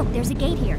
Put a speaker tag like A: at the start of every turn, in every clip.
A: Look, there's a gate here.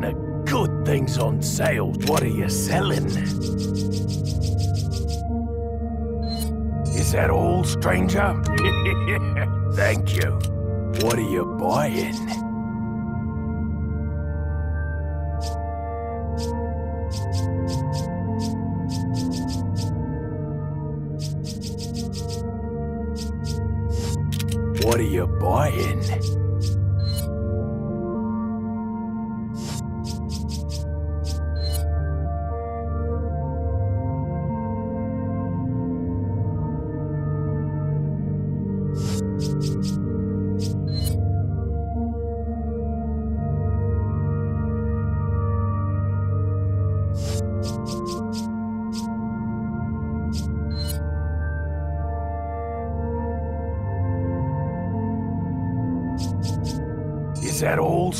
B: Of good things on sale. What are you selling? Is that all, stranger? Thank you. What are you buying? What are you buying?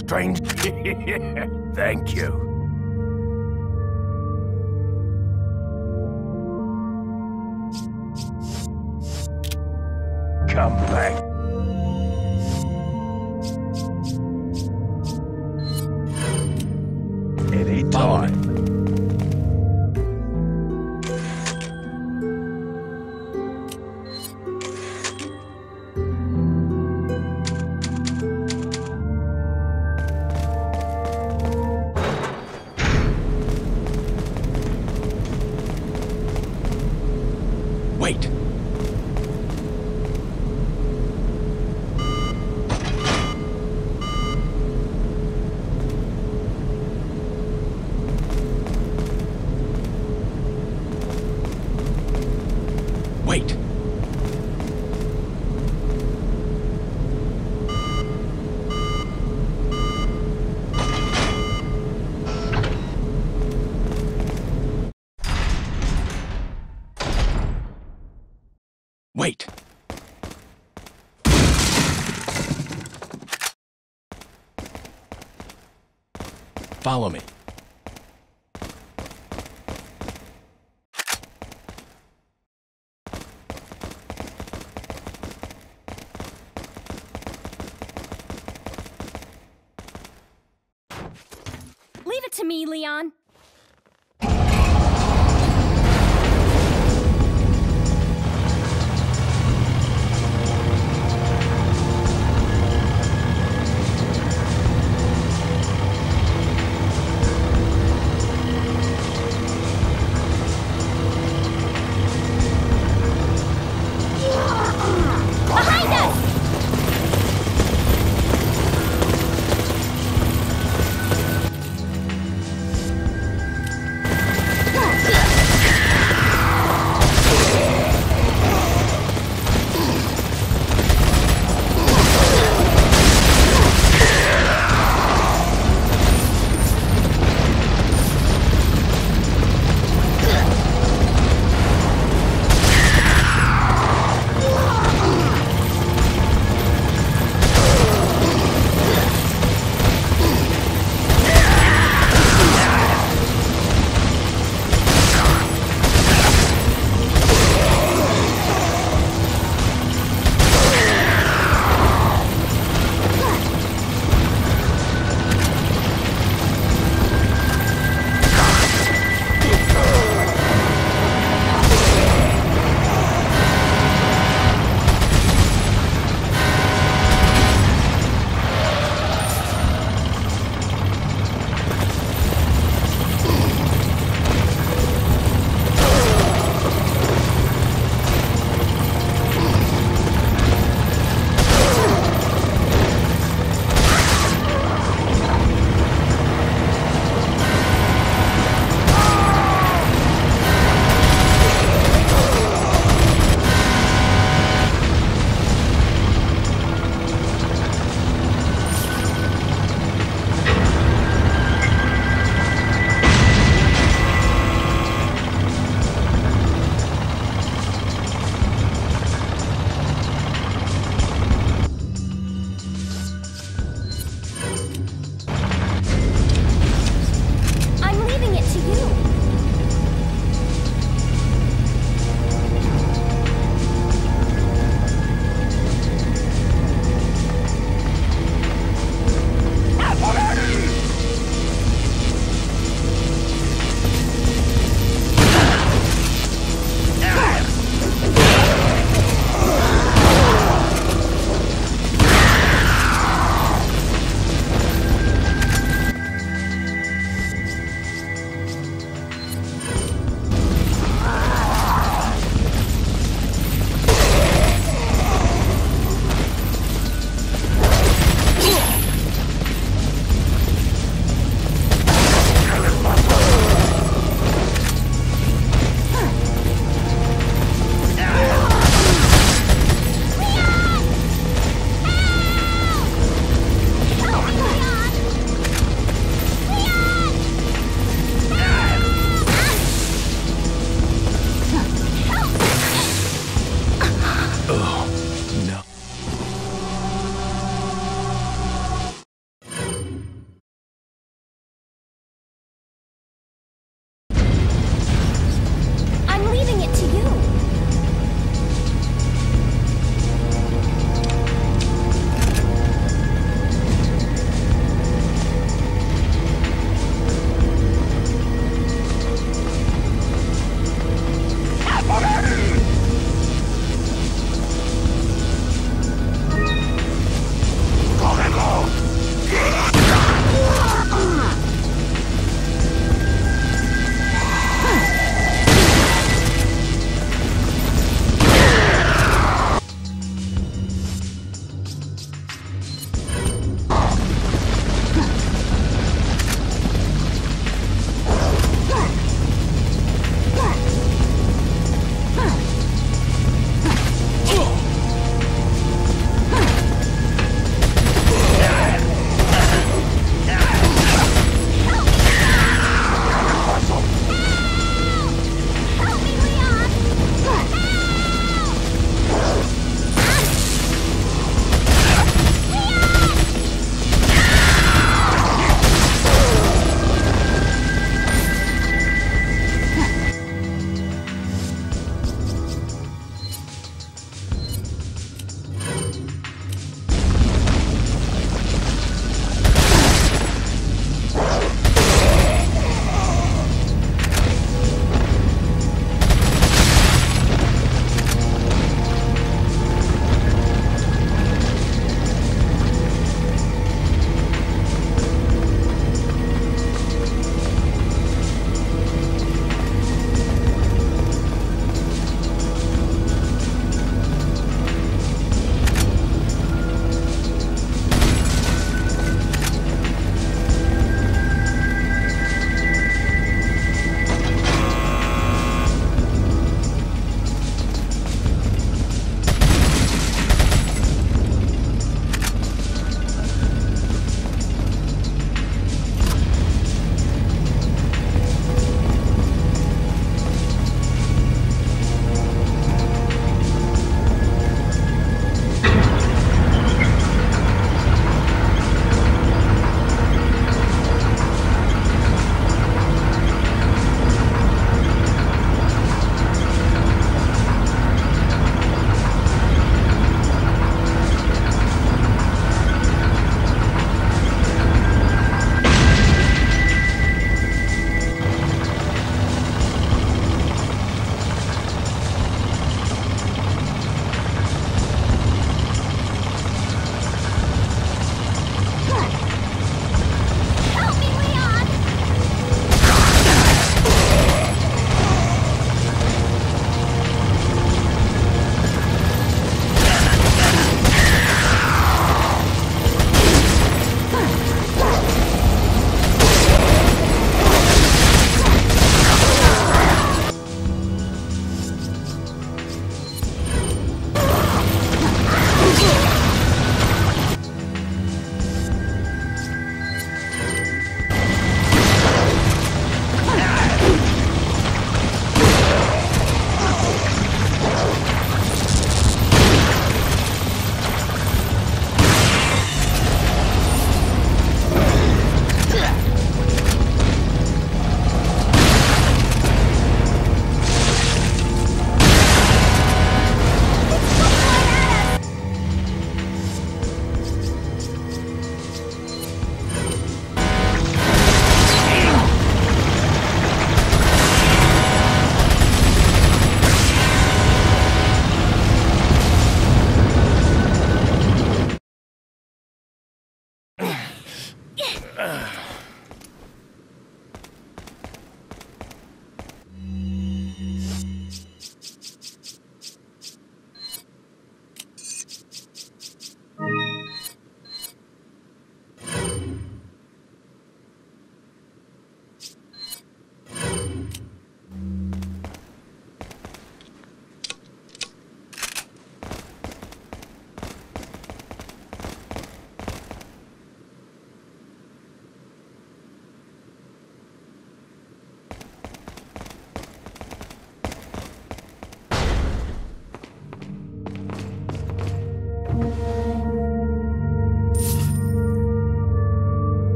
B: Strange? Thank you.
C: Wait. Follow me.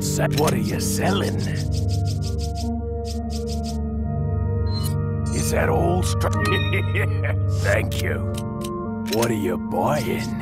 D: What are you selling? Is that all? Thank you. What are you buying?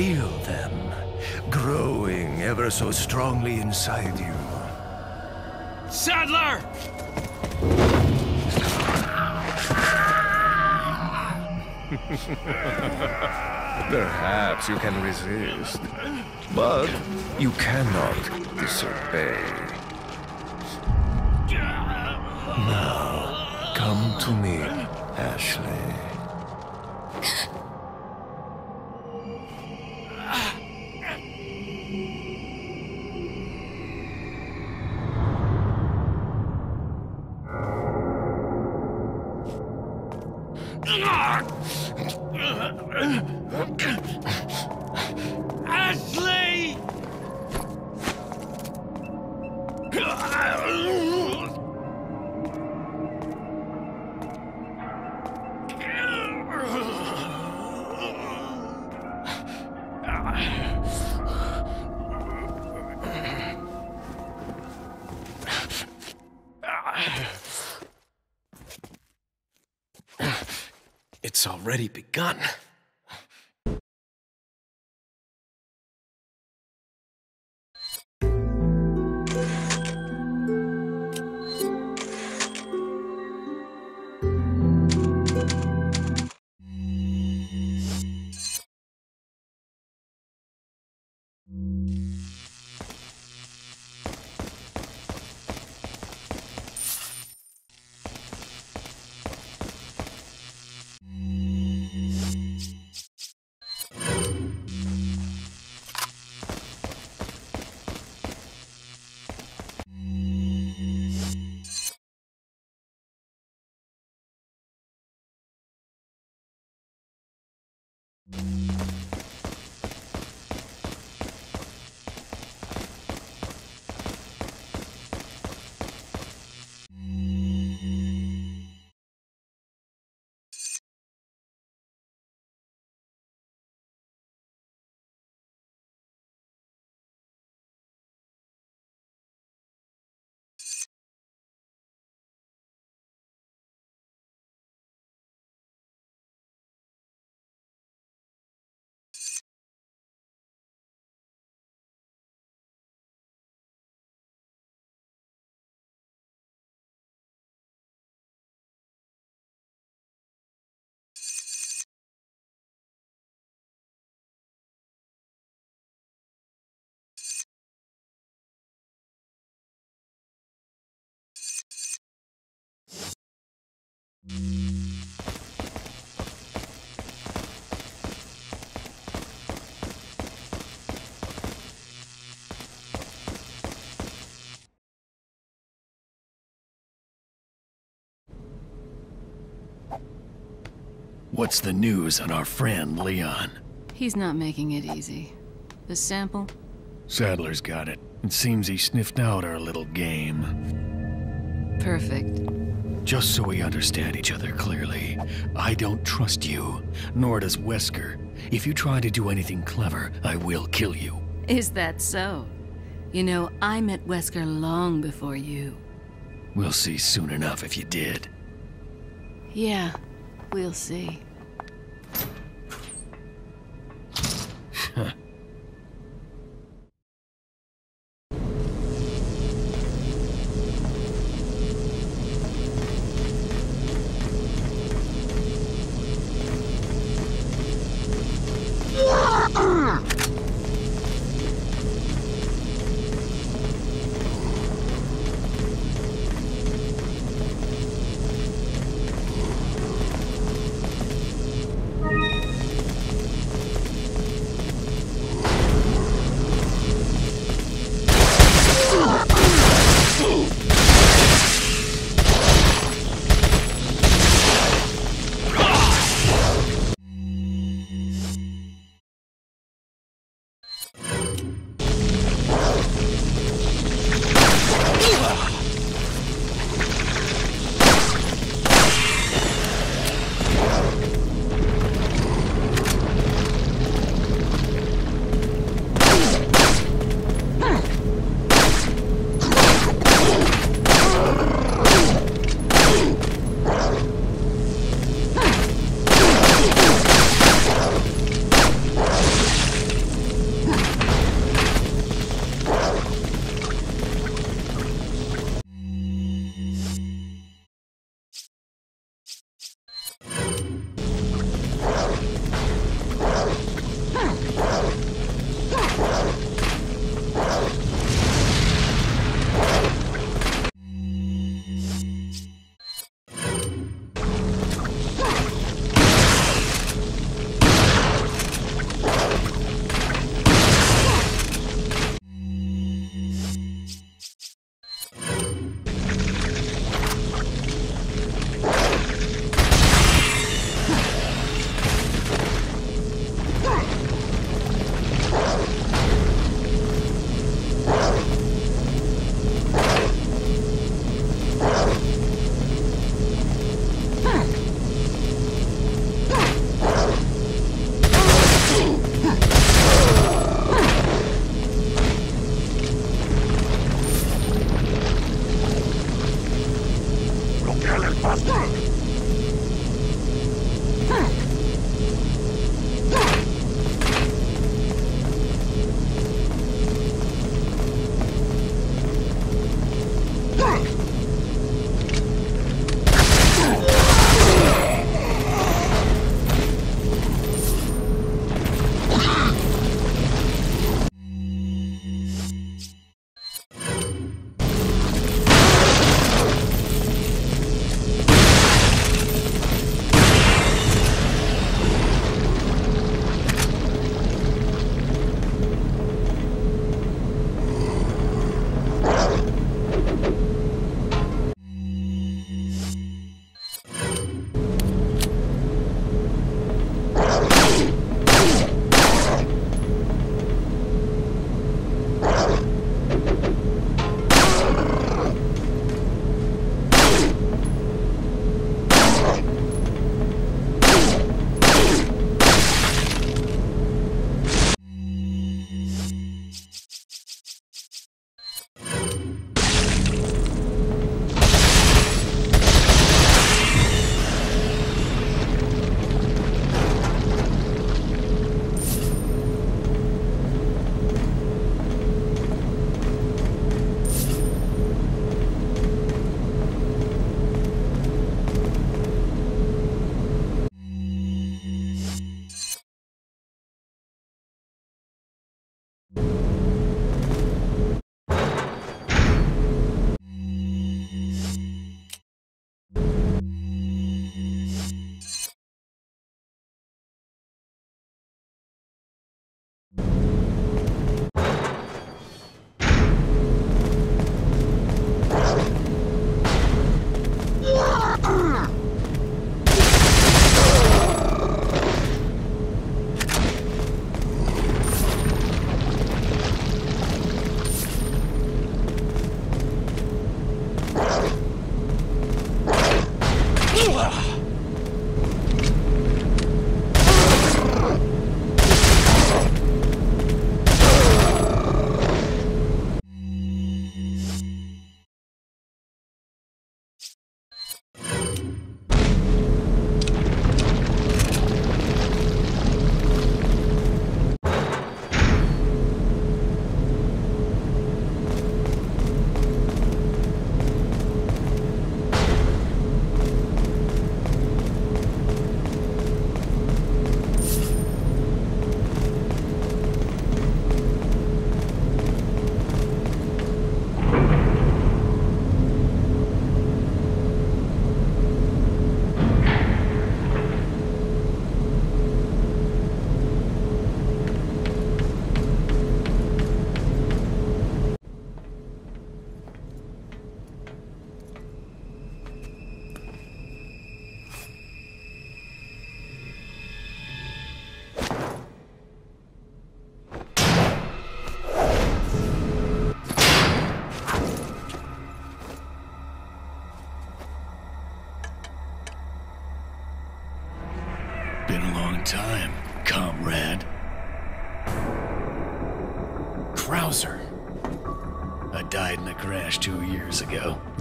E: Feel them growing ever so strongly inside you.
B: Sadler!
E: Perhaps you can resist, but you cannot disobey. Now, come to me, Ashley.
B: Ashley!
D: What's the news on our friend Leon?
F: He's not making it easy. The sample?
D: Sadler's got it. It seems he sniffed out our little game.
F: Perfect.
D: Just so we understand each other clearly, I don't trust you, nor does Wesker. If you try to do anything clever, I will kill you.
F: Is that so? You know, I met Wesker long before you.
D: We'll see soon enough if you did.
F: Yeah, we'll see.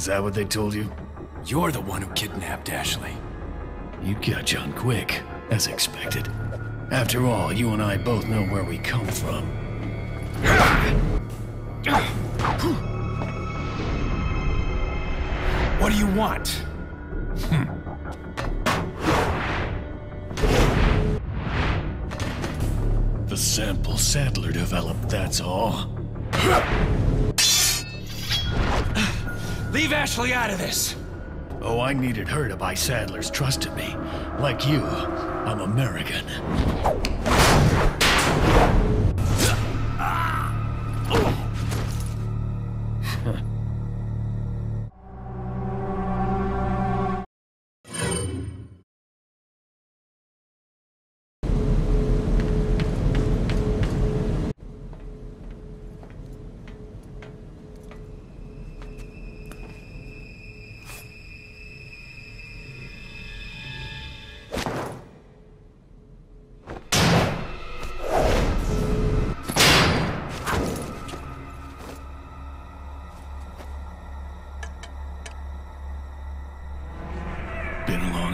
D: That what they told you?
B: You're the one who kidnapped Ashley.
D: You catch on quick, as expected. After all, you and I both know where we come from.
B: What do you want?
D: The sample Saddler developed, that's all.
B: Leave Ashley out of this!
D: Oh, I needed her to buy Saddler's trust in me. Like you, I'm American.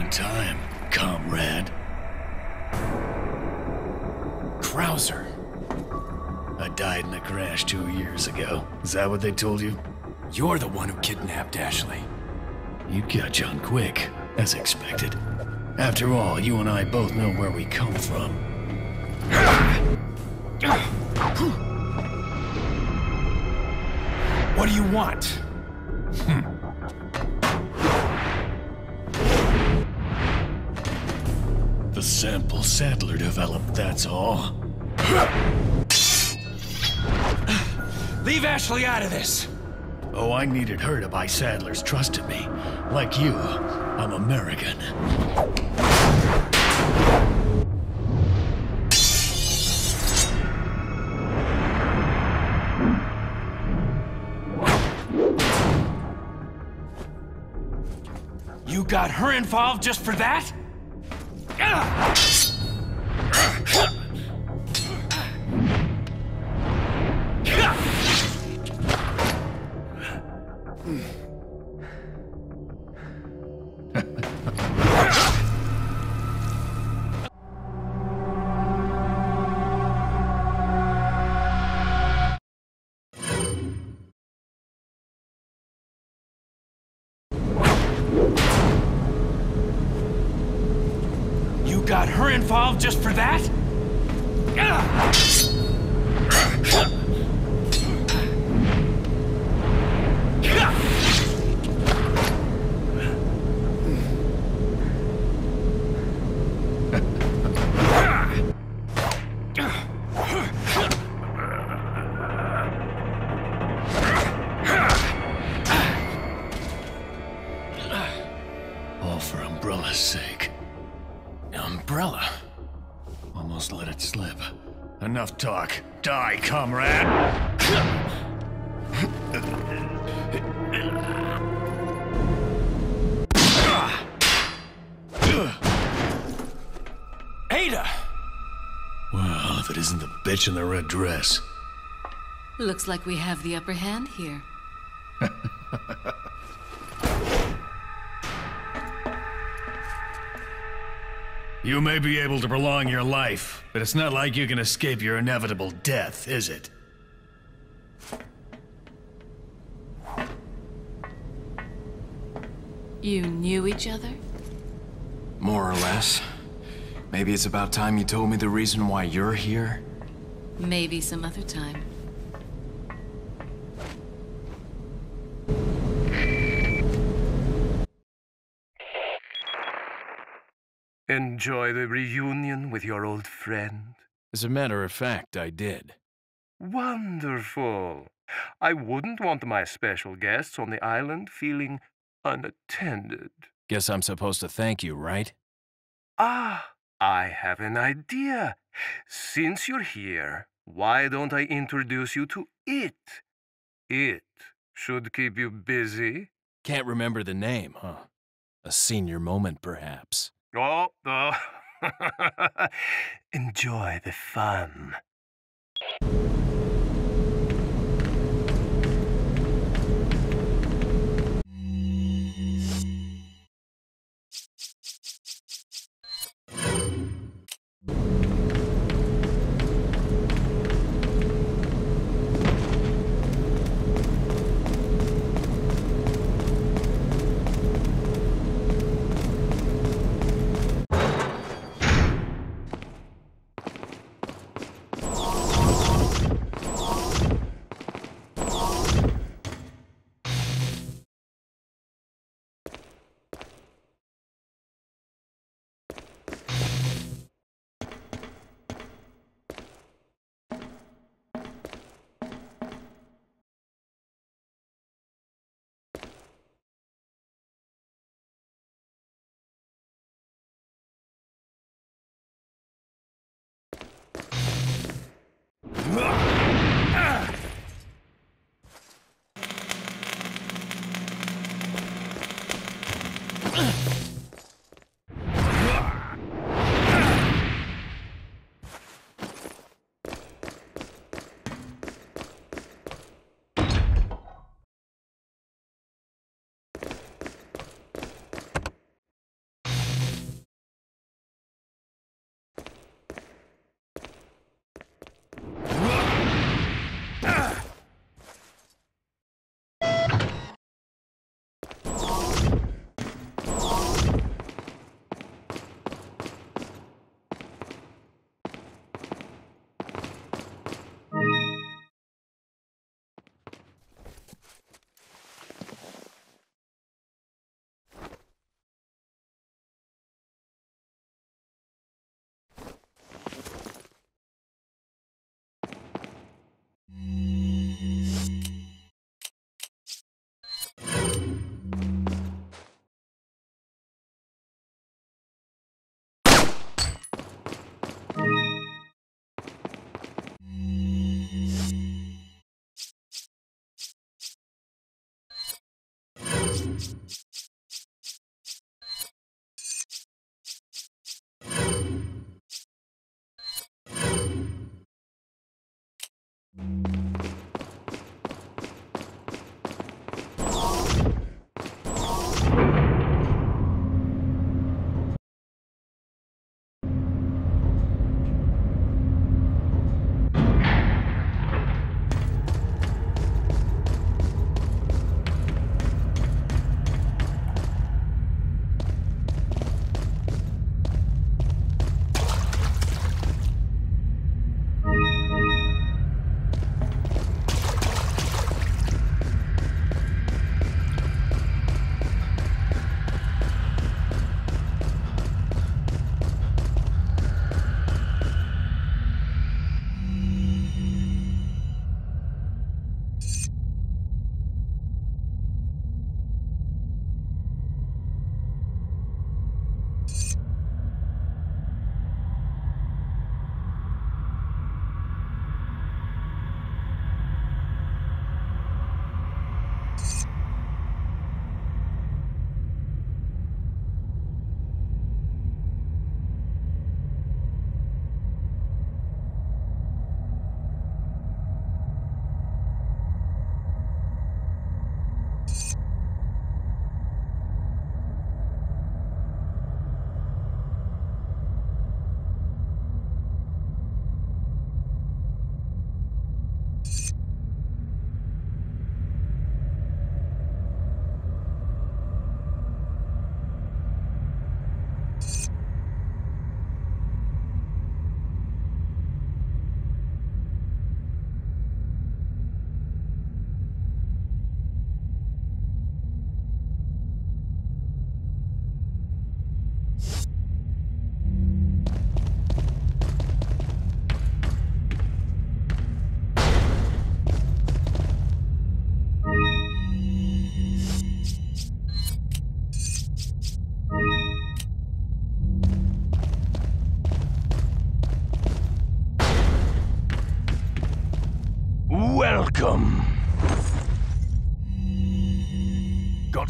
D: Long time, comrade.
B: Krauser.
D: I died in a crash two years ago. Is that what they told you?
B: You're the one who kidnapped Ashley.
D: You catch on quick, as expected. After all, you and I both know where we come from.
B: What do you want?
D: Sample Saddler developed, that's all.
B: Leave Ashley out of this!
D: Oh, I needed her to buy Saddler's trust in me. Like you, I'm American.
B: You got her involved just for that? You that?
D: All for Umbrella's sake.
B: Umbrella.
D: Almost let it slip. Enough talk. Die, comrade!
B: Ada!
D: Well, if it isn't the bitch in the red dress.
F: Looks like we have the upper hand here.
D: You may be able to prolong your life, but it's not like you can escape your inevitable death, is it?
F: You knew each other?
B: More or less. Maybe it's about time you told me the reason why you're here.
F: Maybe some other time.
E: Enjoy the reunion with your old friend?
B: As a matter of fact, I did.
E: Wonderful. I wouldn't want my special guests on the island feeling unattended.
B: Guess I'm supposed to thank you, right?
E: Ah, I have an idea. Since you're here, why don't I introduce you to it? It should keep you busy.
B: Can't remember the name, huh? A senior moment, perhaps.
E: Oh, oh. Enjoy the fun.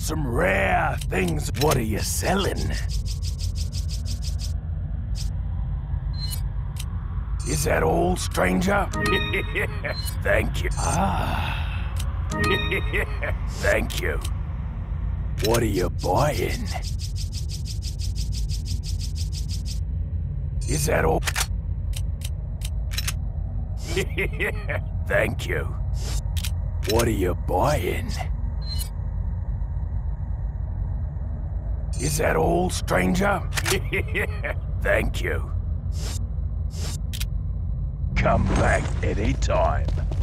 B: Some rare things. What are you selling? Is that all, stranger? Thank you. Ah. Thank you. What are you buying? Is that all? Thank you. What are you buying? Is that all, stranger? Thank you. Come back anytime.
C: Ashley.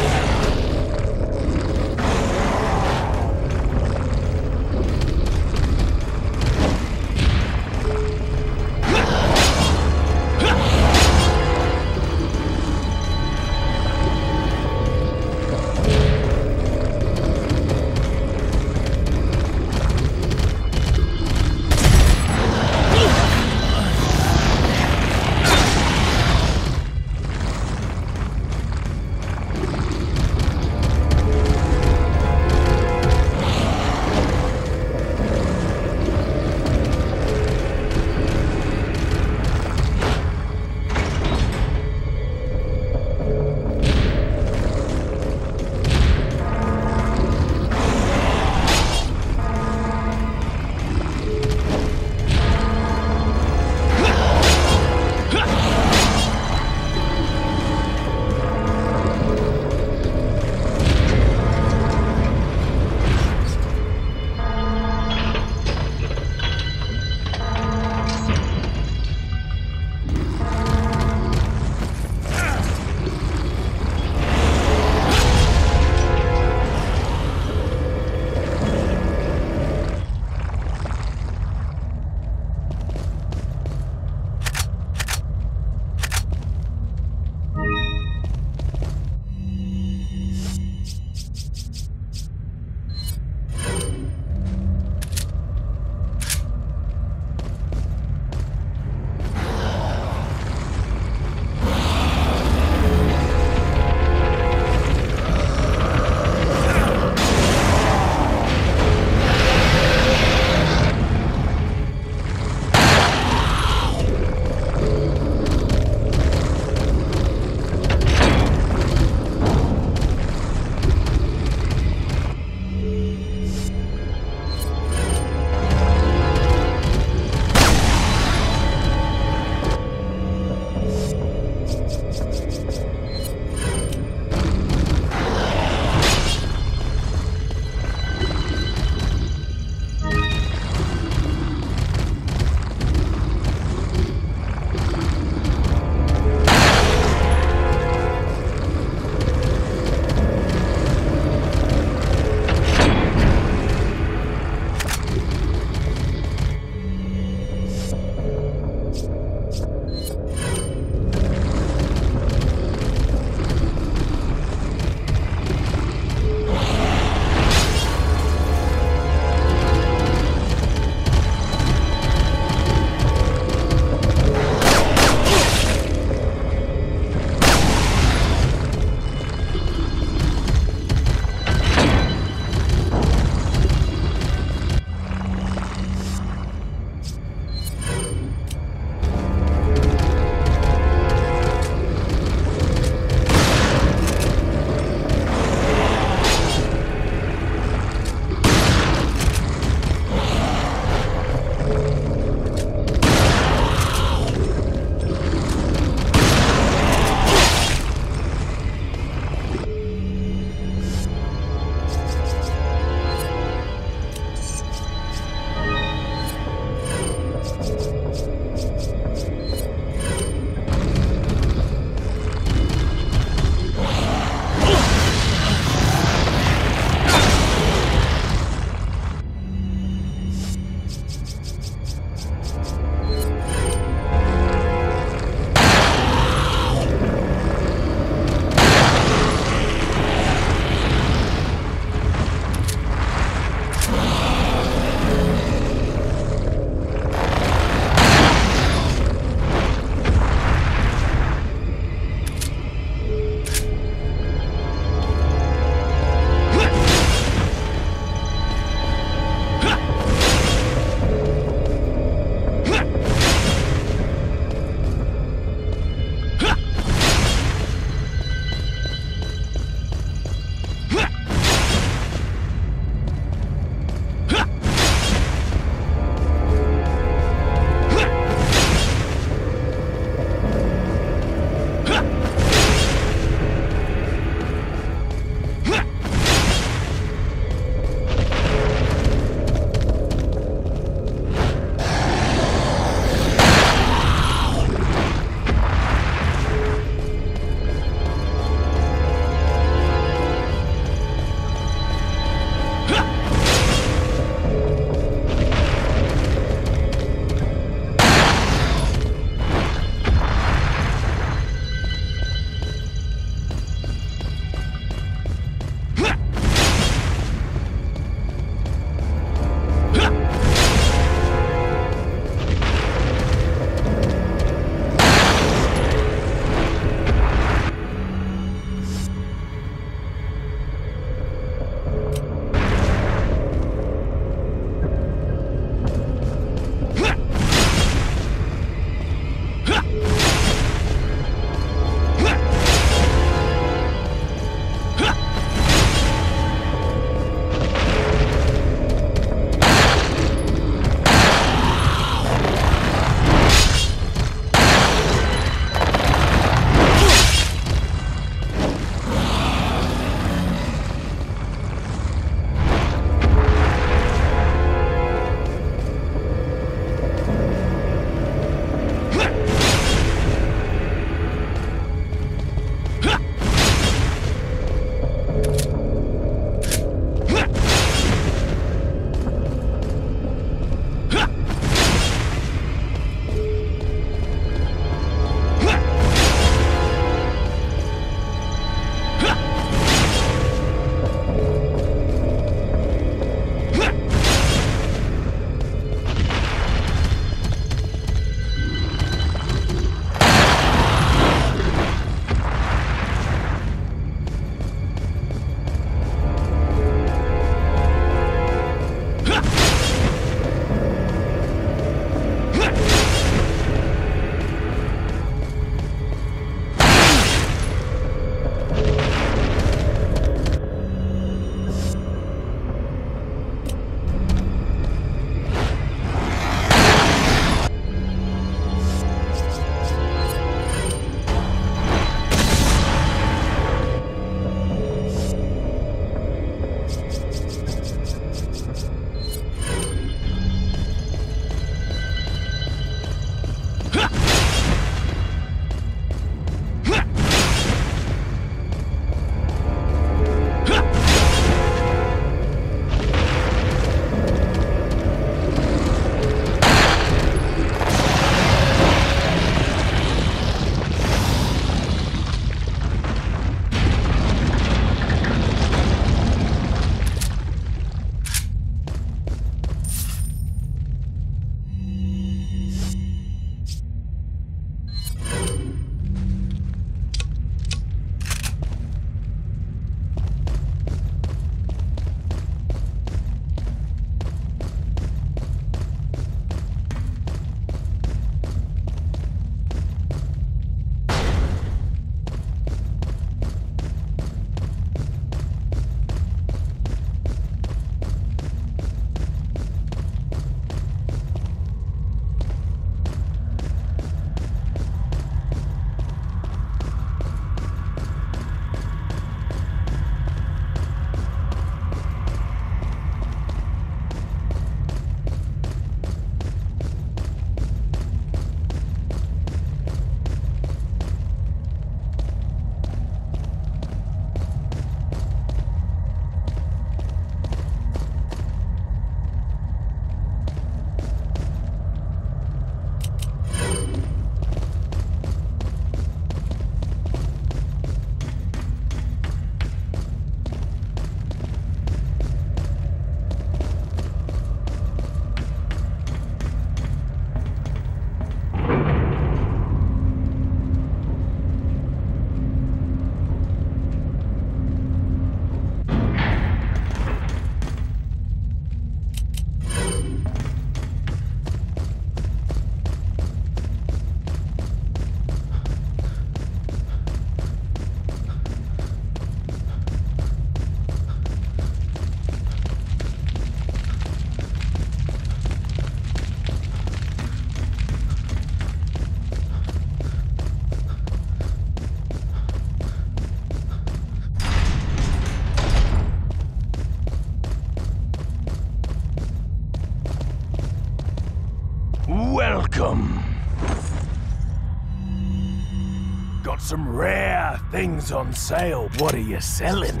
B: Some rare things on sale. What are you selling?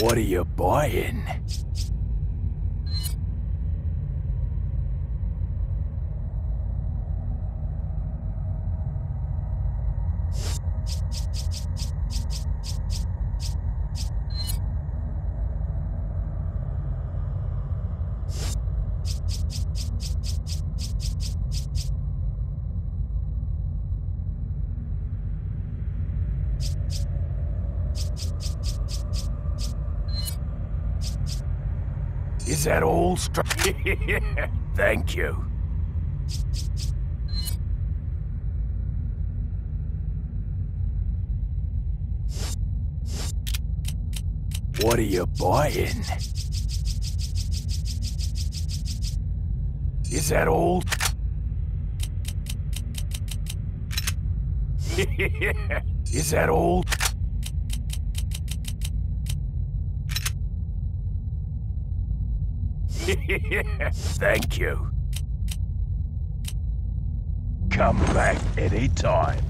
B: What are you buying? Is that all? Thank you. What are you buying? Is that all? Is that all? Thank you. Come back anytime.